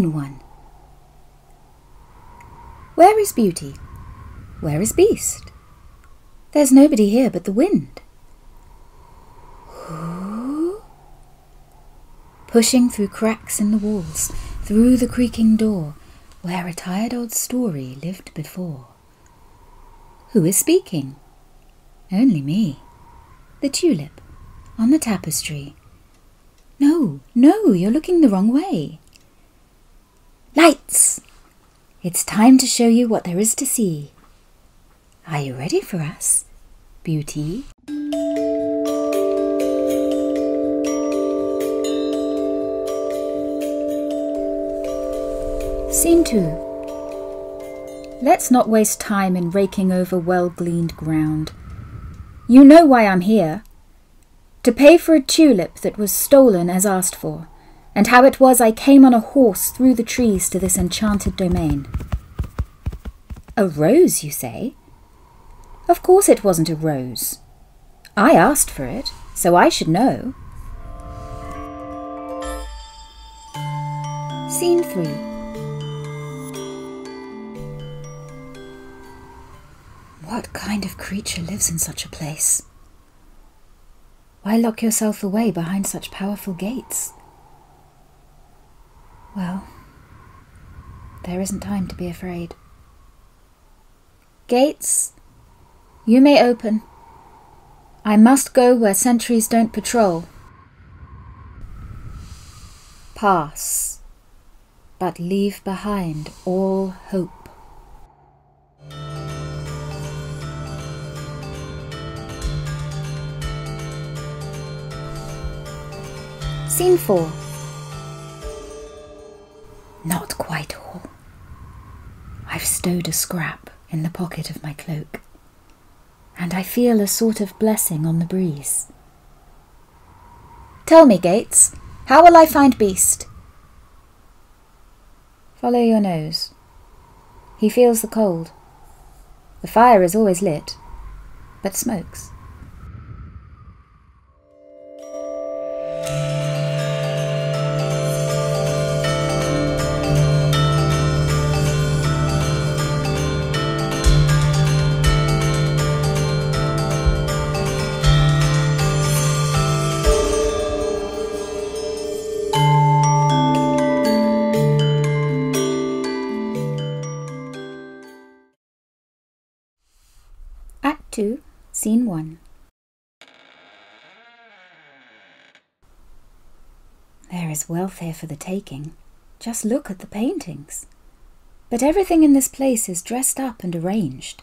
Scene 1. Where is Beauty? Where is Beast? There's nobody here but the wind. Who? Pushing through cracks in the walls, through the creaking door, where a tired old story lived before. Who is speaking? Only me. The tulip on the tapestry. No, no, you're looking the wrong way. Lights! It's time to show you what there is to see. Are you ready for us, Beauty? Scene 2. Let's not waste time in raking over well gleaned ground. You know why I'm here. To pay for a tulip that was stolen as asked for, and how it was I came on a horse through the trees to this enchanted domain. A rose, you say? Of course it wasn't a rose. I asked for it, so I should know. Scene 3 What kind of creature lives in such a place? Why lock yourself away behind such powerful gates? Well, there isn't time to be afraid. Gates, you may open. I must go where sentries don't patrol. Pass, but leave behind all hope. Scene 4 stowed a scrap in the pocket of my cloak, and I feel a sort of blessing on the breeze. Tell me, Gates, how will I find Beast? Follow your nose. He feels the cold. The fire is always lit, but smokes. Wealth here for the taking. Just look at the paintings. But everything in this place is dressed up and arranged.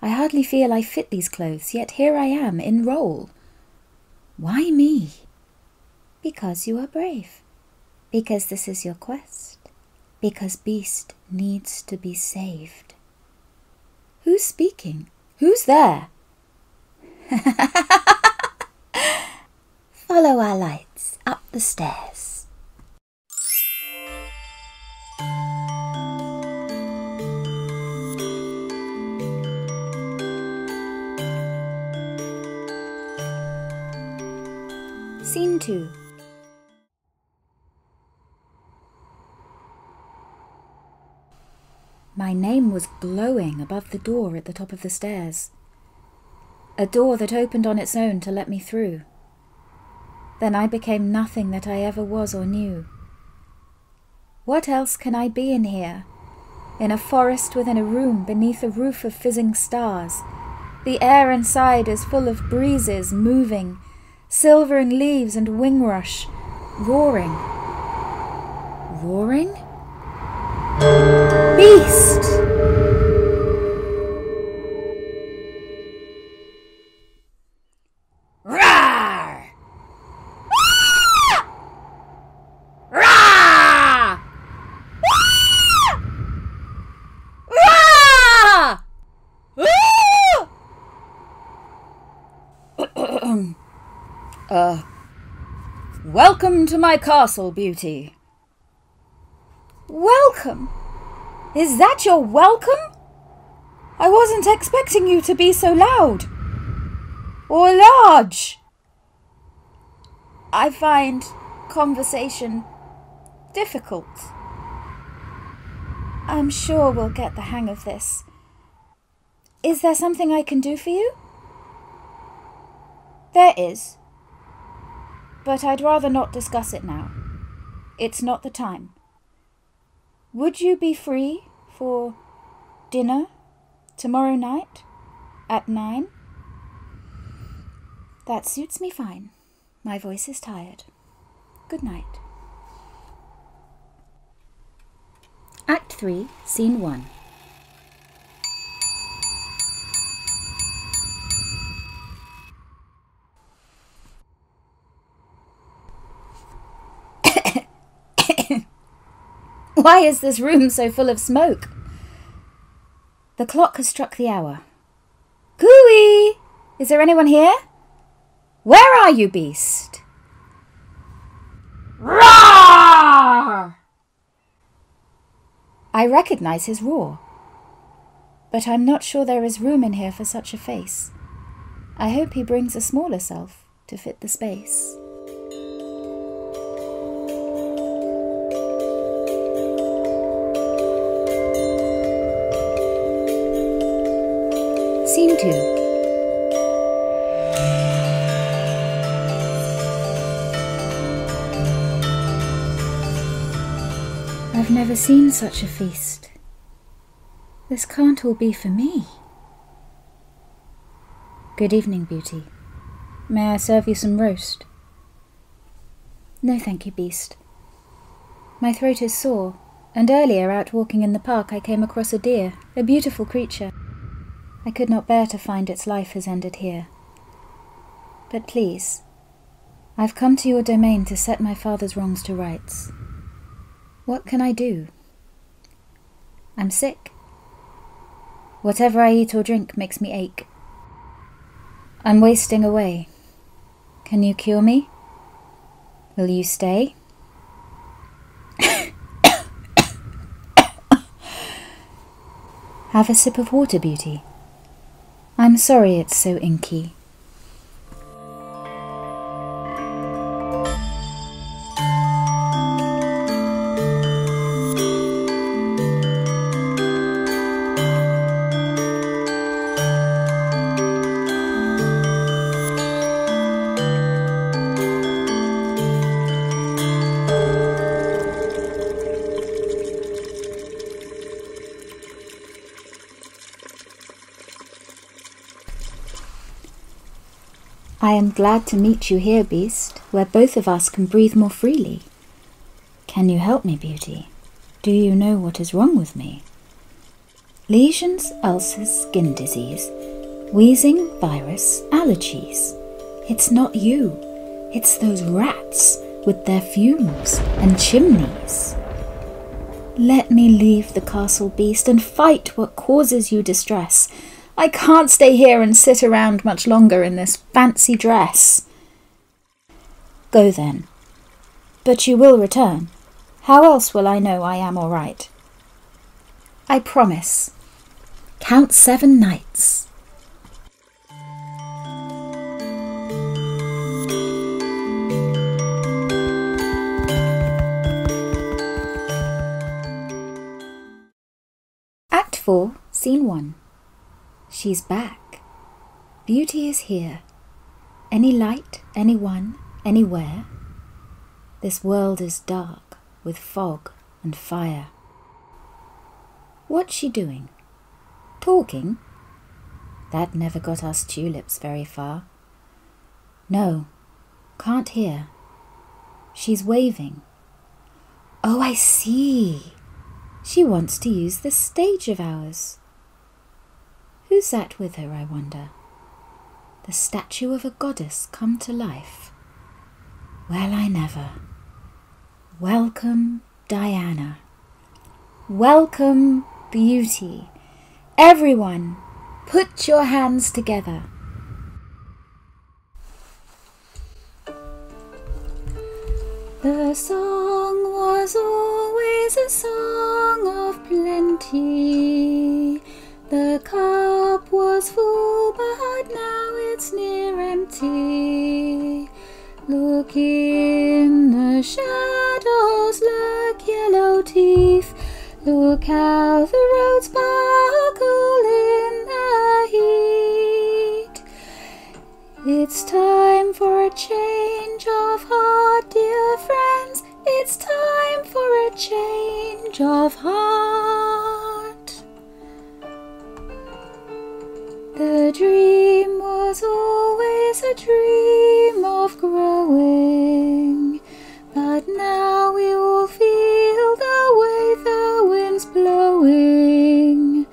I hardly feel I fit these clothes, yet here I am in role. Why me? Because you are brave. Because this is your quest. Because Beast needs to be saved. Who's speaking? Who's there? Follow our lights up the stairs. Scene 2 My name was glowing above the door at the top of the stairs. A door that opened on its own to let me through. Then I became nothing that I ever was or knew. What else can I be in here? In a forest within a room beneath a roof of fizzing stars. The air inside is full of breezes moving, silvering leaves and wing rush, roaring. Roaring? Beast! Roar! Roar! Roar! uh, Welcome to my castle, Beauty. Welcome? Is that your welcome? I wasn't expecting you to be so loud. Or large. I find conversation difficult. I'm sure we'll get the hang of this. Is there something I can do for you? There is. But I'd rather not discuss it now. It's not the time. Would you be free for dinner tomorrow night at nine? That suits me fine. My voice is tired. Good night. Act 3, Scene 1. Why is this room so full of smoke? The clock has struck the hour. Cooey! Is there anyone here? Where are you, beast? Roar! I recognize his roar. But I'm not sure there is room in here for such a face. I hope he brings a smaller self to fit the space. Scene 2. I've never seen such a feast. This can't all be for me. Good evening, Beauty. May I serve you some roast? No, thank you, Beast. My throat is sore, and earlier out walking in the park I came across a deer, a beautiful creature. I could not bear to find its life has ended here. But please, I've come to your domain to set my father's wrongs to rights. What can I do? I'm sick. Whatever I eat or drink makes me ache. I'm wasting away. Can you cure me? Will you stay? Have a sip of water, Beauty. I'm sorry it's so inky. I am glad to meet you here, Beast, where both of us can breathe more freely. Can you help me, Beauty? Do you know what is wrong with me? Lesions, ulcers, skin disease, wheezing, virus, allergies. It's not you. It's those rats with their fumes and chimneys. Let me leave the castle, Beast, and fight what causes you distress. I can't stay here and sit around much longer in this fancy dress. Go then. But you will return. How else will I know I am all right? I promise. Count seven nights. Act 4, Scene 1. She's back. Beauty is here. Any light, anyone, anywhere. This world is dark with fog and fire. What's she doing? Talking? That never got us tulips very far. No, can't hear. She's waving. Oh, I see. She wants to use this stage of ours. Who's that with her, I wonder? The statue of a goddess come to life. Well, I never. Welcome, Diana. Welcome, beauty. Everyone, put your hands together. The song was always a song of plenty. The cup was full, but now it's near empty. Look in the shadows, look yellow teeth. Look how the roads sparkle in the heat. It's time for a change of heart, dear friends. It's time for a change of heart. Dream of growing, but now we all feel the way the wind's blowing.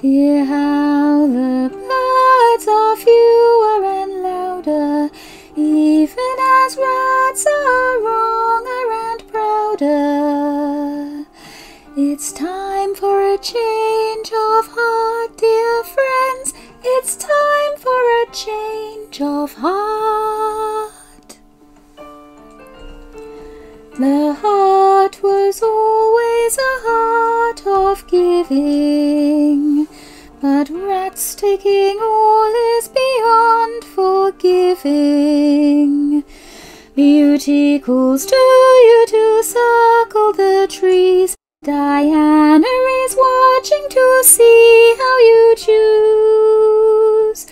Hear how the birds are fewer and louder, even as rats are wronger and prouder. It's time for a change of heart, dear friends. It's time for a change of heart. The heart was always a heart of giving, but rats taking all is beyond forgiving. Beauty calls to you to circle the trees. Diana is watching to see how you choose.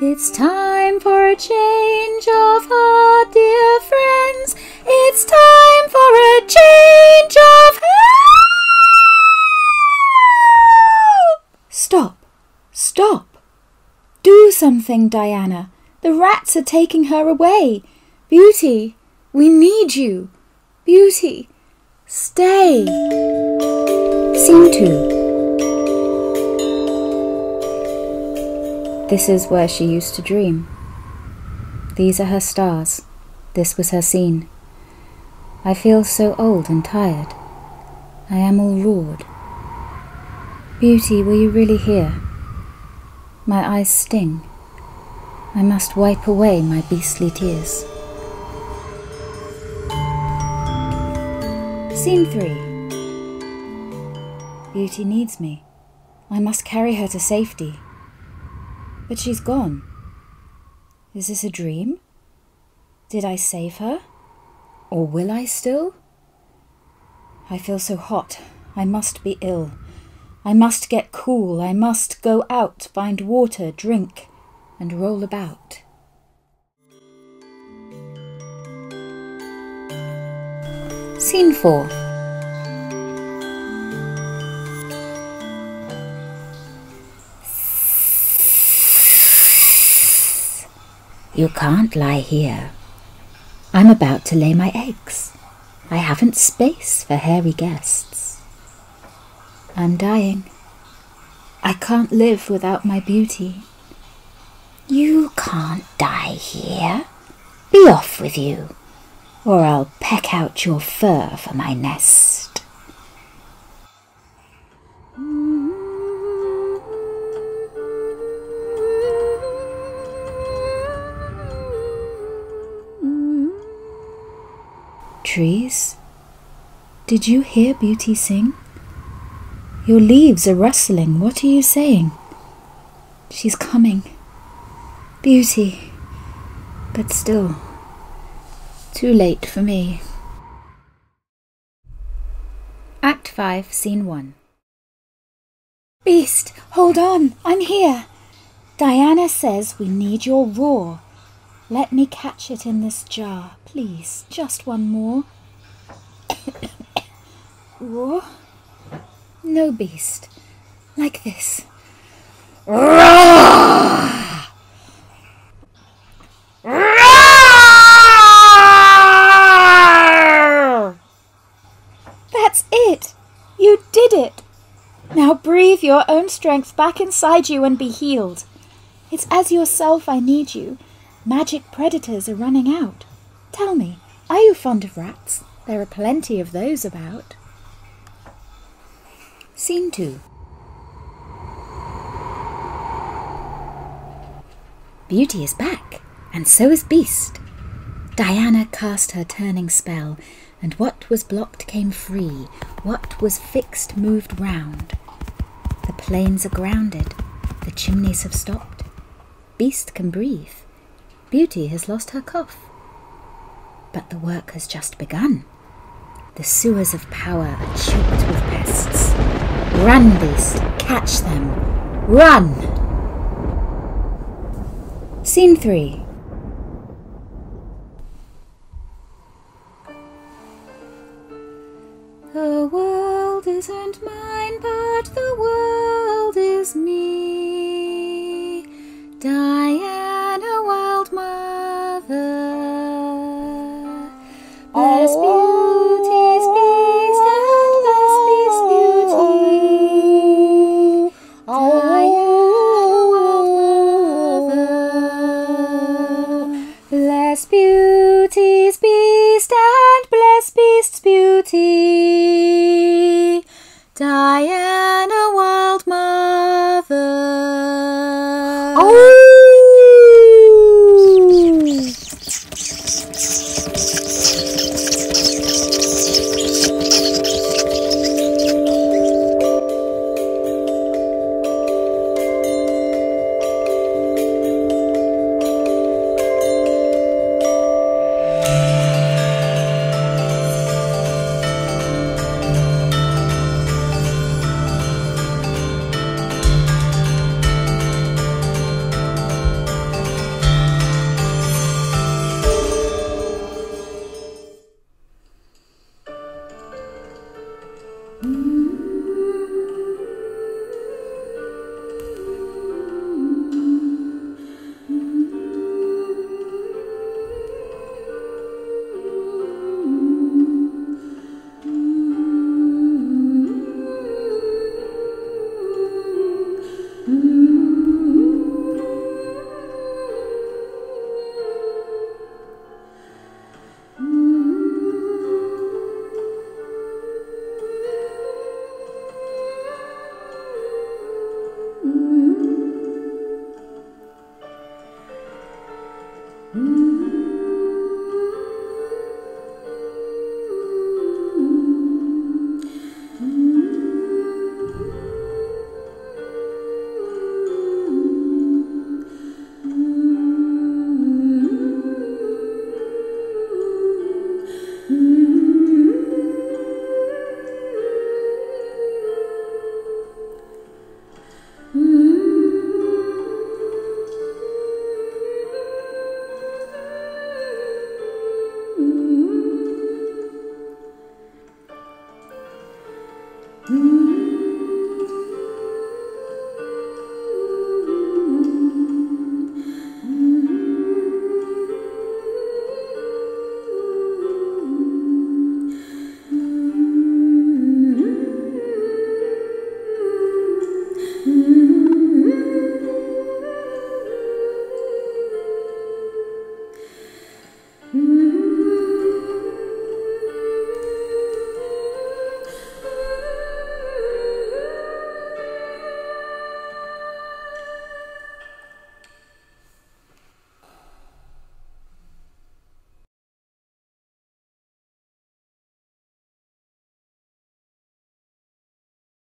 It's time for a change of heart, dear friends. It's time for a change of heart. Stop! Stop! Do something, Diana. The rats are taking her away. Beauty, we need you. Beauty, stay. Scene 2 This is where she used to dream. These are her stars. This was her scene. I feel so old and tired. I am all roared. Beauty, were you really here? My eyes sting. I must wipe away my beastly tears. Scene 3 Beauty needs me. I must carry her to safety. But she's gone. Is this a dream? Did I save her? Or will I still? I feel so hot. I must be ill. I must get cool. I must go out, find water, drink, and roll about. Scene 4 You can't lie here. I'm about to lay my eggs. I haven't space for hairy guests. I'm dying. I can't live without my beauty. You can't die here. Be off with you, or I'll peck out your fur for my nest. Trees, did you hear Beauty sing? Your leaves are rustling. What are you saying? She's coming. Beauty. But still, too late for me. Act 5, Scene 1 Beast, hold on, I'm here. Diana says we need your roar. Let me catch it in this jar, please. Just one more. roar? No, beast. Like this. Roar! That's it! You did it! Now breathe your own strength back inside you and be healed. It's as yourself I need you. Magic predators are running out. Tell me, are you fond of rats? There are plenty of those about. Scene 2 Beauty is back, and so is Beast. Diana cast her turning spell, and what was blocked came free, what was fixed moved round. The planes are grounded, the chimneys have stopped. Beast can breathe. Beauty has lost her cough. But the work has just begun. The sewers of power are choked with pests. Run, beast, catch them. Run! Scene 3